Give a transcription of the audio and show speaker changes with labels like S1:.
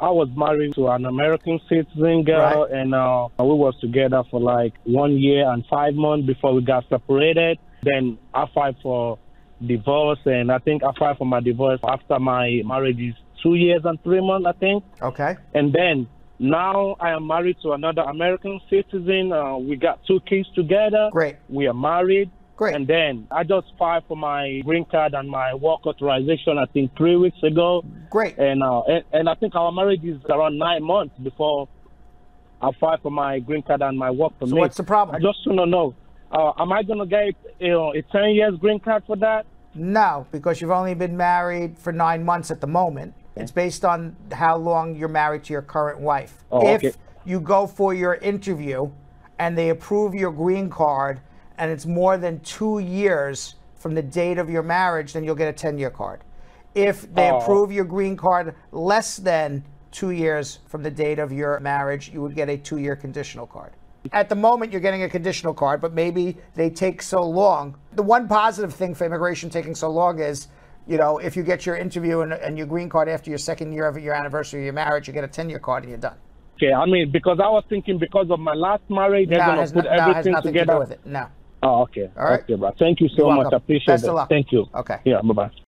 S1: I was married to an American citizen girl,
S2: Right.
S1: and uh, we was together for like one year and five months before we got separated. Then I filed for divorce, and I think I filed for my divorce after my marriage is two years and three months, I think.
S2: Okay.
S1: And then now I am married to another American citizen. Uh, we got two kids together.
S2: Great.
S1: We are married.
S2: Great.
S1: And then I just filed for my green card and my work authorization, I think, three weeks ago.
S2: Great.
S1: And, uh, and, and I think our marriage is around nine months before I filed for my green card and my work permit.
S2: So what's the problem?
S1: I just want to know, uh, am I going to get you know, a 10 years green card for that?
S2: No, because you've only been married for nine months at the moment. It's based on how long you're married to your current wife.
S1: Oh,
S2: if
S1: okay.
S2: you go for your interview and they approve your green card and it's more than two years from the date of your marriage, then you'll get a 10 year card. If they
S1: Oh.
S2: approve your green card less than two years from the date of your marriage, you would get a two year conditional card. At the moment, you're getting a conditional card, but maybe they take so long. The one positive thing for immigration taking so long is, you know, if you get your interview and, and your green card after your second year of your anniversary of your marriage, you get a 10 year card and you're done.
S1: Okay, I mean, because I was thinking because of my last marriage, they're
S2: No,
S1: going
S2: has,
S1: to put
S2: no,
S1: everything
S2: nothing
S1: together.
S2: to do with it. No.
S1: Oh, okay.
S2: All right.
S1: Okay, bro. Thank you so much. I appreciate
S2: Best
S1: it.
S2: of luck.
S1: Thank you.
S2: Okay.
S1: Yeah, bye bye.